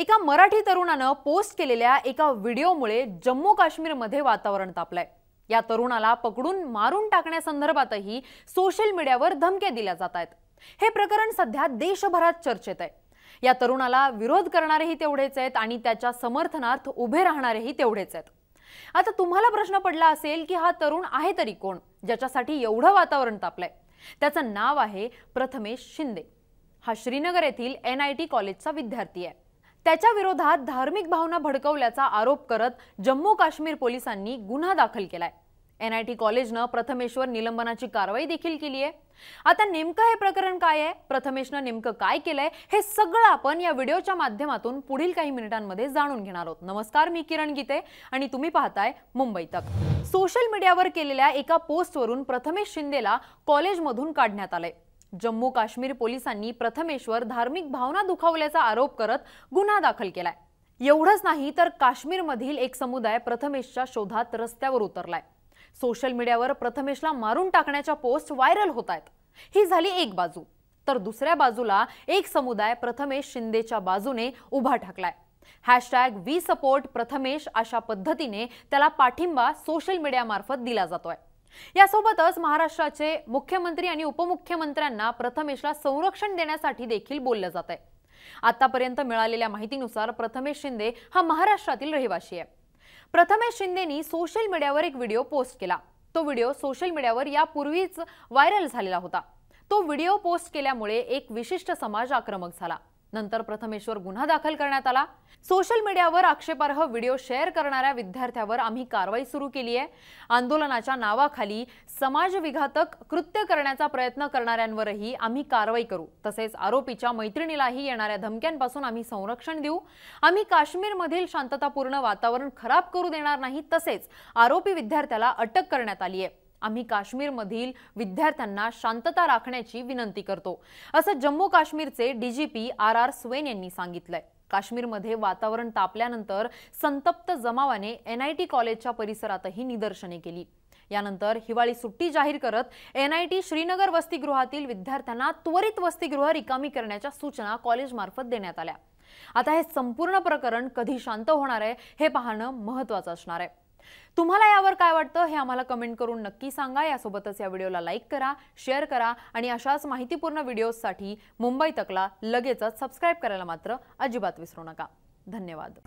एका मराठी तरुणानं पोस्ट केलेल्या एका व्हिडिओमुळे जम्मू काश्मीरमध्ये वातावरण तापलंय. या तरुणाला पकडून मारून टाकण्यासंदर्भातही सोशल मीडियावर धमक्या दिल्या जात आहेत. हे प्रकरण सध्या देशभरात चर्चेत आहे. या तरुणाला विरोध करणारेही तेवढेच आहेत आणि त्याच्या समर्थनार्थ उभे राहणारेही तेवढेच आहेत. आता तुम्हाला प्रश्न पडला असेल की हा तरुण आहे तरी कोण ज्याच्यासाठी एवढं वातावरण तापलंय? त्याचं नाव आहे प्रथमेश शिंदे. हा श्रीनगर येथील एन आय टी कॉलेजचा विद्यार्थी आहे. त्याच्या विरोधात धार्मिक भावना भडकवल्याचा आरोप करत जम्मू काश्मीर पोलिसांनी गुन्हा दाखल केलाय. एन आय टी कॉलेजनं प्रथमेशवर निलंबनाची कारवाई देखील केली आहे आता नेमकं हे प्रकरण काय आहे? प्रथमेशनं नेमकं काय केलंय? हे सगळं आपण या व्हिडिओच्या माध्यमातून पुढील काही मिनिटांमध्ये जाणून घेणार आहोत. नमस्कार मी किरण गीते आणि तुम्ही पाहताय मुंबई तक. सोशल मीडियावर केलेल्या एका पोस्टवरून प्रथमेश शिंदेला कॉलेजमधून काढण्यात आलंय. जम्मू काश्मीर पोलिसांनी प्रथमेशवर धार्मिक भावना दुखावल्याचा आरोप करत गुन्हा दाखल केलाय. एवढंच नाही तर काश्मीरमधील एक समुदाय प्रथमेशच्या शोधात रस्त्यावर उतरलाय. सोशल मीडियावर प्रथमेशला मारून टाकण्याच्या पोस्ट व्हायरल होत आहेत ही झाली एक बाजू. तर दुसऱ्या बाजूला एक समुदाय प्रथमेश शिंदेच्या बाजूने उभा ठाकलाय. हॅशटॅग वी सपोर्ट प्रथमेश अशा पद्धतीने त्याला पाठिंबा सोशल मीडियामार्फत दिला जातोय. यासोबतच महाराष्ट्राचे मुख्यमंत्री आणि उपमुख्यमंत्र्यांना प्रथमेशला संरक्षण देण्यासाठी देखील बोललं जात आहे आतापर्यंत मिळालेल्या माहितीनुसार प्रथमेश शिंदे हा महाराष्ट्रातील रहिवासी आहे. प्रथमेश शिंदेनी सोशल मीडियावर एक व्हिडिओ पोस्ट केला. तो व्हिडिओ सोशल मीडियावर यापूर्वीच व्हायरल झालेला होता. तो व्हिडिओ पोस्ट केल्यामुळे एक विशिष्ट समाज आक्रमक झाला. नंतर प्रथमेश्वर गुन्हा दाखल करण्यात आला. सोशल मीडियावर आक्षेपार्ह व्हिडिओ शेअर करणाऱ्या विद्यार्थ्यावर आम्ही कारवाई सुरू केली आहे. आंदोलनाच्या नावाखाली समाजविघातक कृत्य करण्याचा प्रयत्न करणाऱ्यांवरही आम्ही कारवाई करू. तसेच आरोपीच्या मैत्रिणीलाही येणाऱ्या धमक्यांपासून आम्ही संरक्षण देऊ. आम्ही काश्मीरमधील शांततापूर्ण वातावरण खराब करू देणार नाही. तसेच आरोपी विद्यार्थ्याला अटक करण्यात आली आहे. आम्ही काश्मीरमधील विद्यार्थ्यांना शांतता राखण्याची विनंती करतो. असं जम्मू काश्मीरचे डीजीपी आर आर स्वेन यांनी सांगितलंय. काश्मीरमध्ये वातावरण तापल्यानंतर संतप्त जमावाने एनआयटी कॉलेजच्या परिसरातही निदर्शने केली. यानंतर हिवाळी सुट्टी जाहीर करत एनआयटी श्रीनगर वसतिगृहातील विद्यार्थ्यांना त्वरित वसतिगृह रिकामी करण्याच्या सूचना कॉलेजमार्फत देण्यात आल्या. आता हे संपूर्ण प्रकरण कधी शांत होणार आहे हे पाहणं महत्वाचं असणार आहे. तुम्हाला यावर काय वाटतं हे आम्हाला कमेंट करून नक्की सांगा. यासोबतच या व्हिडिओला लाईक करा शेअर करा आणि अशाच माहितीपूर्ण व्हिडिओजसाठी मुंबई तकला लगेचच सबस्क्राईब करायला मात्र अजिबात विसरू नका. धन्यवाद.